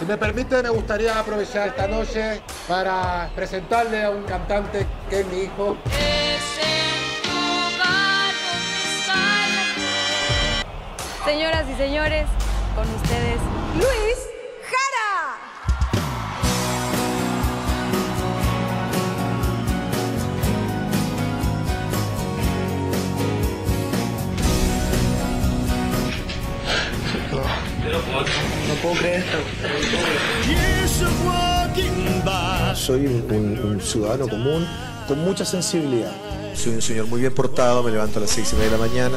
Si me permite, me gustaría aprovechar esta noche para presentarle a un cantante que es mi hijo. Señoras y señores, con ustedes, Luis No puedo creer esto. Soy un, un ciudadano común con mucha sensibilidad. Soy un señor muy bien portado, me levanto a las seis y media de la mañana.